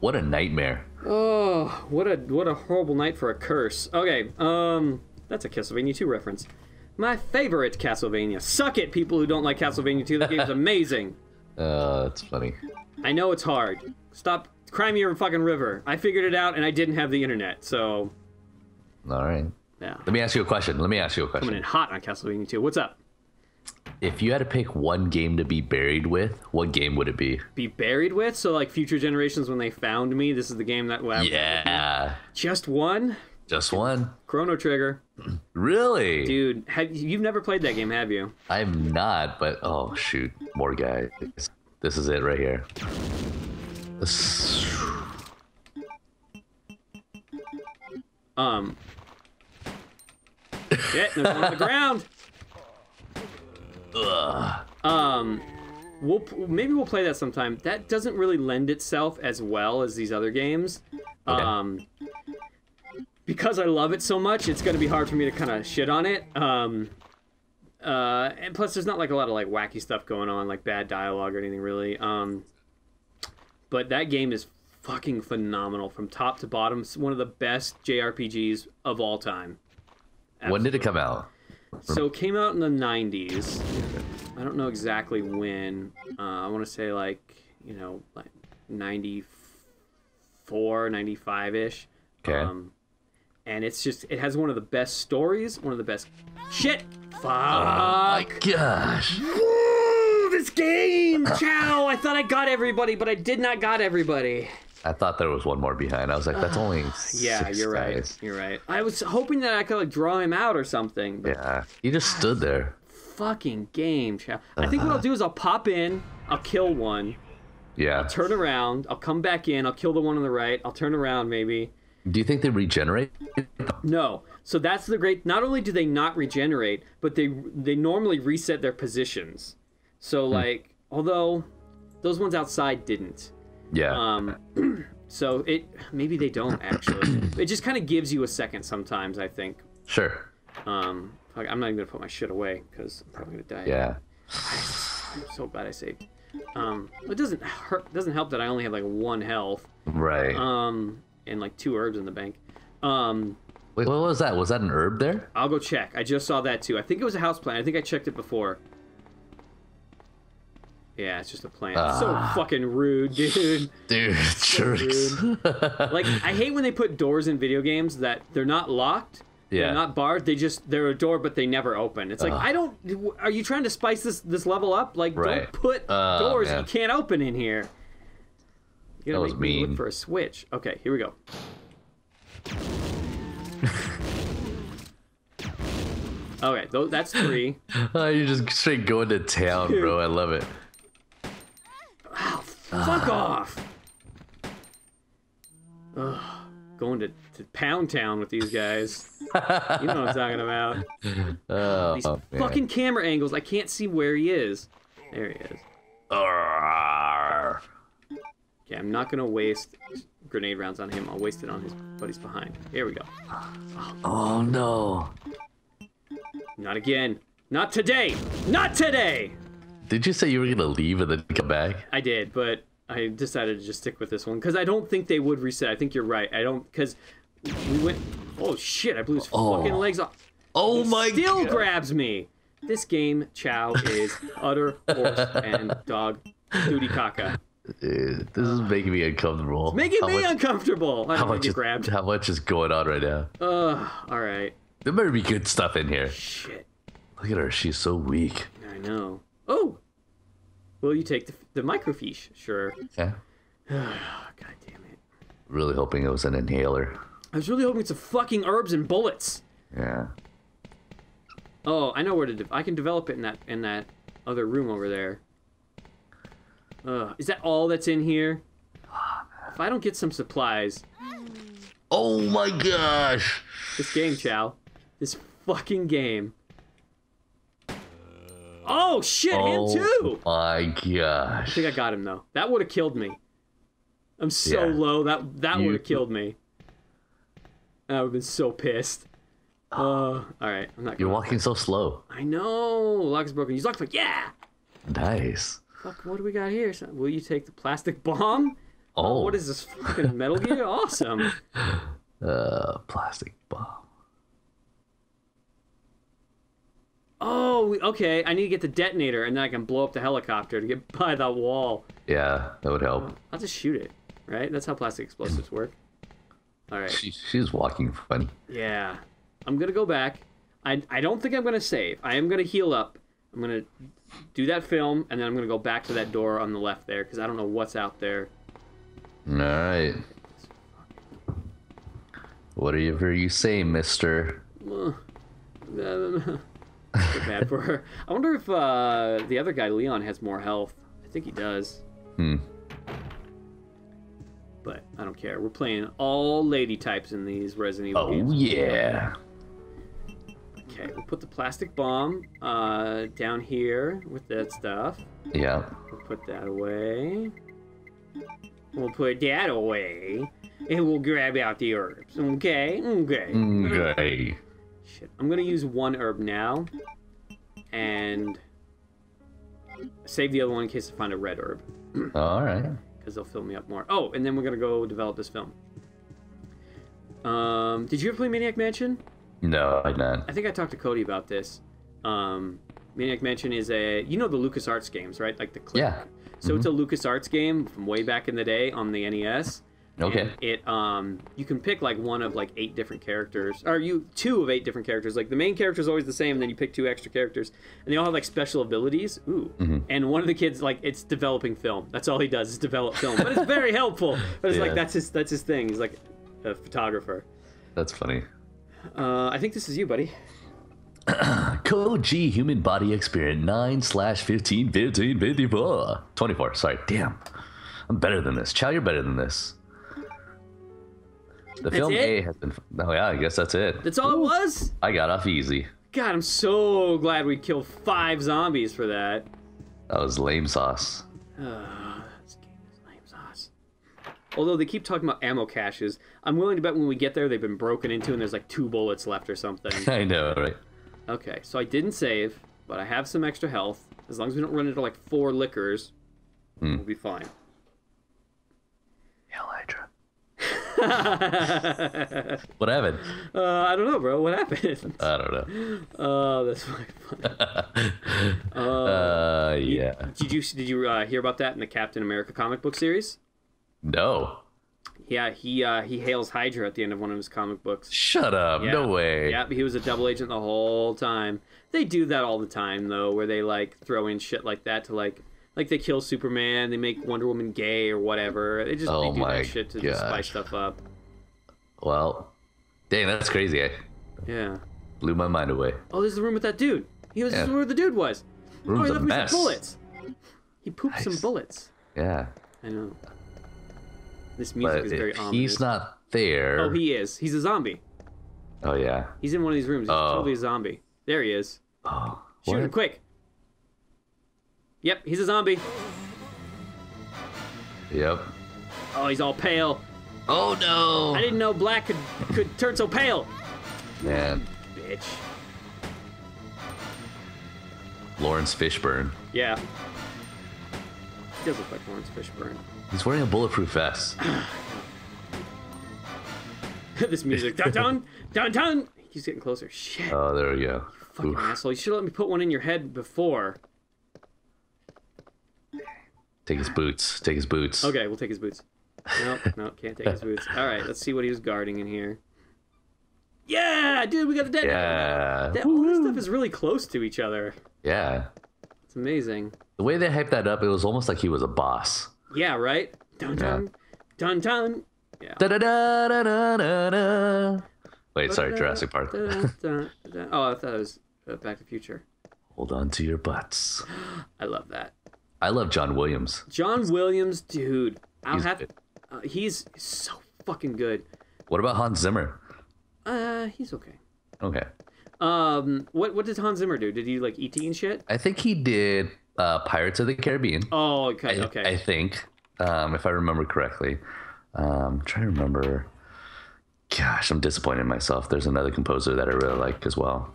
What a nightmare. Oh, what a what a horrible night for a curse. Okay, um, that's a Castlevania 2 reference. My favorite Castlevania. Suck it, people who don't like Castlevania 2. The game's amazing. Uh, that's funny. I know it's hard. Stop crying me a fucking river. I figured it out, and I didn't have the internet, so All right. yeah. Let me ask you a question. Let me ask you a question. Coming in hot on Castlevania 2. What's up? If you had to pick one game to be buried with, what game would it be? Be buried with? So like future generations when they found me, this is the game that well, Yeah, just one? just one. Chrono Trigger. Really? Dude, have, you've never played that game, have you? I'm not, but oh shoot, more guys. This is it right here. This- Um. Shit, there's one on the ground. Um, we'll maybe we'll play that sometime. That doesn't really lend itself as well as these other games. Okay. Um, because I love it so much, it's gonna be hard for me to kind of shit on it. Um, uh, and plus, there's not like a lot of like wacky stuff going on, like bad dialogue or anything really. Um, but that game is fucking phenomenal from top to bottom. It's one of the best JRPGs of all time. when did it come out? So it came out in the 90s. I don't know exactly when. Uh, I want to say like, you know, like 94, 95 ish. Okay. Um, and it's just, it has one of the best stories, one of the best. Shit! Fuck! Oh My gosh. Woo, this game! Chow! I thought I got everybody, but I did not got everybody. I thought there was one more behind. I was like, that's uh, only Yeah, six you're right. You're right. I was hoping that I could like draw him out or something. But Yeah, he just stood there. fucking game, Chow. I think what uh-huh. I'll do is I'll pop in, I'll kill one, Yeah. I'll turn around, I'll come back in, I'll kill the one on the right, I'll turn around maybe. Do you think they regenerate? No. So that's the great not only do they not regenerate, but they they normally reset their positions. So hmm. like although those ones outside didn't. Yeah. Um so it maybe they don't actually. it just kind of gives you a second sometimes, I think. sure. Um I'm not even going to put my shit away cuz I'm probably going to die. Yeah. I'm so glad I saved. Um it doesn't hurt doesn't help that I only have like one health. Right. Um and like two herbs in the bank. Um Wait, what was that? Was that an herb there? I'll go check. I just saw that too. I think it was a house plant. I think I checked it before. Yeah, it's just a plant. so ah. fucking rude, dude. Dude, jerks. Like I hate when they put doors in video games that they're not locked. Yeah. They're not barred. They just they're a door, but they never open. It's like ah. I don't. Are you trying to spice this this level up? Like Right. don't put Oh, doors man. you can't open in here. You gotta That was make me mean. look for a switch. Okay, here we go. Okay, that's three. oh, you're just straight going to town, bro. I love it. Fuck ah. off! Ugh, going to, to Pound Town with these guys. you know what I'm talking about. Oh, These man. fucking camera angles. I can't see where he is. There he is. Arrgh. Okay, I'm not gonna waste grenade rounds on him. I'll waste it on his buddies behind. Here we go. Oh no. Not again. Not today. Not today. Did you say you were gonna leave and then come back? I did, but I decided to just stick with this one because I don't think they would reset. I think you're right. I don't because we went. Oh shit! I blew his Oh. fucking legs off. Oh my Still god. grabs me. This game, Chow, is utter horse and dog duty caca. Dude, this is making me uncomfortable. It's Making how me much, uncomfortable. I how much is, grabbed. how much is going on right now? Ugh. All right. There better be good stuff in here. Shit. Look at her, she's so weak. I know. Oh. Will you take the, the microfiche? Sure. Yeah. God damn it. Really hoping it was an inhaler. I was really hoping it's a fucking herbs and bullets. Yeah. Oh, I know where to. De- I can develop it in that in that other room over there. Uh, is that all that's in here? If I don't get some supplies, Oh my gosh. this game, Chow, this fucking game. Oh shit, him oh too. my gosh. I think I got him though. That would have killed me. I'm so Yeah. low. That that would have killed me. I would have been so pissed. Uh, all right, I'm not. You're walking so slow. I know. Lock is broken. Use lock. Yeah. Nice. Fuck. What do we got here? So- Will you take the plastic bomb? Oh, What is this fucking Metal Gear? Awesome. uh, plastic bomb. Oh, okay. I need to get the detonator, and then I can blow up the helicopter to get by that wall. Yeah, that would help. I'll just shoot it, right? That's how plastic explosives work. All right. She, she's walking funny. Yeah. I'm gonna go back. I I don't think I'm gonna save. I am gonna heal up. I'm gonna do that film, and then I'm gonna go back to that door on the left there because I don't know what's out there. All right. Whatever you say, Mister. Bad for her. I wonder if uh, the other guy, Leon, has more health. I think he does. Hmm. But I don't care. We're playing all lady types in these Resident Evil Oh games. yeah. Okay, we'll put the plastic bomb uh, down here with that stuff. Yeah. We'll put that away. We'll put that away. And we'll grab out the herbs. Okay? Okay. Okay. Shit. I'm gonna use one herb now. And save the other one in case I find a red herb. All right. Because they'll fill me up more. Oh, and then we're gonna go develop this film. Um, did you ever play Maniac Mansion? No, I did not. I think I talked to Cody about this. Um, Maniac Mansion is a you know the LucasArts games, right? Like the click. Yeah. So it's a LucasArts game from way back in the day on the NES. Okay. It um you can pick like one of like eight different characters or you two of eight different characters. Like the main character is always the same, and then you pick two extra characters, and they all have like special abilities. Ooh. Mm-hmm. And one of the kids like it's developing film. That's all he does is develop film, but it's very helpful. But it's Yeah. like that's his that's his thing. He's like a photographer. That's funny. Uh, I think this is you, buddy. Code G Human Body Experience 9 slash 15 15 54. 24. Sorry. Damn. I'm better than this. Chow, you're better than this. The film it? A has been. Oh, yeah, I guess that's it. That's all it was. I got off easy. God, I'm so glad we killed five zombies for that. That was lame sauce. Uh, this game is lame sauce. Although they keep talking about ammo caches, I'm willing to bet when we get there they've been broken into and there's like two bullets left or something. I know, right? okay, so I didn't save, but I have some extra health. As long as we don't run into like four lickers, we'll be fine. Hell Hydra. Uh, What happened? I don't know, bro. What happened? I don't know. Oh, that's funny. Uh, yeah. Did you did you uh, hear about that in the Captain America comic book series? No. Yeah, he uh, he hails Hydra at the end of one of his comic books. Shut up. Yeah. No way. Yeah, he was a double agent the whole time. They do that all the time though, where they like throw in shit like that to like like they kill Superman, they make Wonder Woman gay or whatever. They just Oh they do that shit to just spice stuff up. Well, dang, that's crazy. I Yeah. blew my mind away. Oh, this is the room with that dude. He was Yeah. where the dude was. oh, Room's he a left me mess. some bullets. He pooped some bullets. Yeah. I know. This music But is very ominous. he's not there. Oh, he is. He's a zombie. Oh, yeah. He's in one of these rooms. He's Oh. totally a zombie. There he is. Oh, Shoot what? him quick. Yep, he's a zombie. Yep. Oh, he's all pale. Oh no! I didn't know black could could turn so pale. Man, Bitch. Laurence Fishburne. Yeah. He does look like Laurence Fishburne. He's wearing a bulletproof vest. this music. Dun dun dun dun. He's getting closer. Shit. Oh, there we go. Fucking Oof. asshole. You should have let me put one in your head before. Take his boots. Take his boots. Okay, we'll take his boots. Nope, nope, can't take his boots. All right, let's see what he was guarding in here. Yeah, dude, we got a dead. Yeah. That, all this stuff is really close to each other. Yeah. It's amazing. The way they hyped that up, it was almost like he was a boss. Yeah, right? Dun dun. Dun dun. Yeah. Da da da da da da da. Wait, sorry, Jurassic Park. Dun, dun, dun. Oh, I thought it was uh, Back to the Future. Hold on to your butts. I love that. I love John Williams. John Williams, dude. I'll He's have. Uh, he's so fucking good. What about Hans Zimmer? Uh, he's okay. Okay. Um, what what did Hans Zimmer do? Did he like ET and shit? I think he did uh, Pirates of the Caribbean. Oh, okay, I, okay. I think, um, if I remember correctly. Um, I'm trying to remember. Gosh, I'm disappointed in myself. There's another composer that I really like as well.